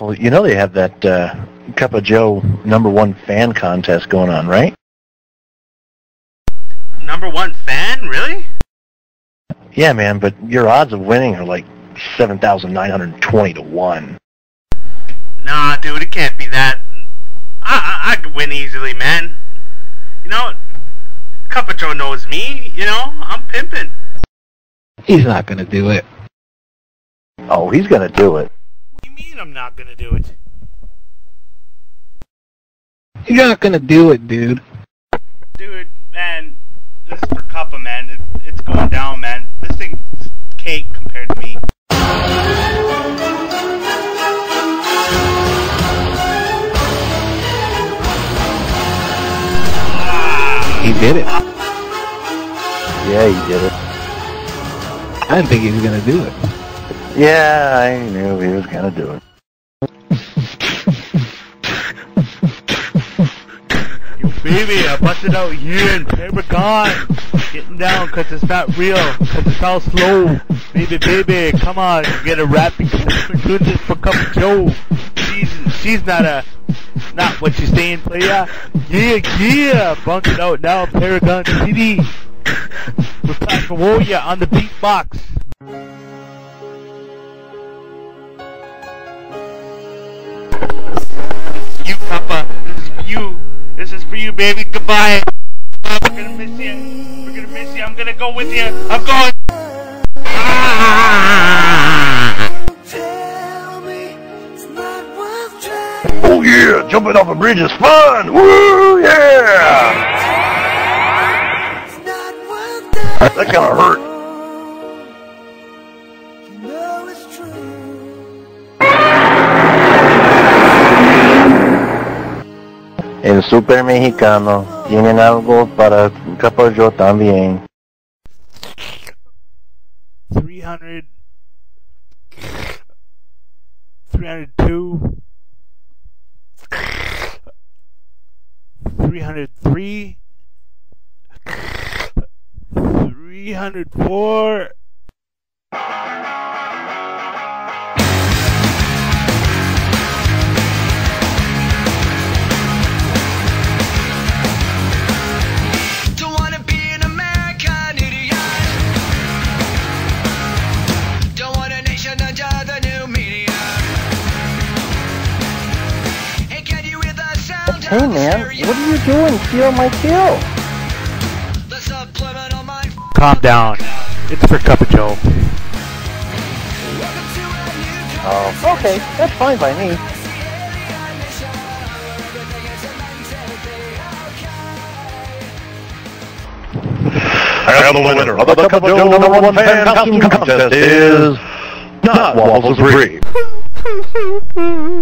Well, you know they have that uh, Cuppa Joe number one fan contest going on, right? Number one fan? Really? Yeah, man, but your odds of winning are like 7,920 to 1. Nah, dude, it can't be that. I, I, I could win easily, man. You know, Cuppa Joe knows me, you know, I'm pimping. He's not gonna do it. Oh, he's going to do it. What do you mean I'm not gonna do it? You're not gonna do it, dude. Dude, man, this is for Cuppa, man. It, it's going down, man. This thing's cake compared to me. He did it. Yeah, he did it. I didn't think he was gonna do it. Yeah, I knew he was to do it. Yo, baby, I busted out here in Paragon. Getting down because it's not real, because it's all slow. Baby, baby, come on, get a rap because we're doing this for Cup Joe. She's, she's not a, not what she's saying, player. Yeah, yeah, bunk it out now, Paragon City. With Plasma Warrior on the beatbox. Papa, this is for you. This is for you, baby. Goodbye. We're gonna miss you. We're gonna miss you. I'm gonna go with you. I'm going. Oh, yeah, jumping off a bridge is fun! Woo, yeah! That kind of hurt. El super mexicano tienen algo para Capo yo también. 300. 302. 303. 304. Hey man, what are you doing? Steal my kill. The subliminal mind. Calm down. It's for Cuppa Joe. Welcome to a new Oh, okay, that's fine by me. And the winner of the Cuppa Joe number one fan costume contest is not Waffles Free.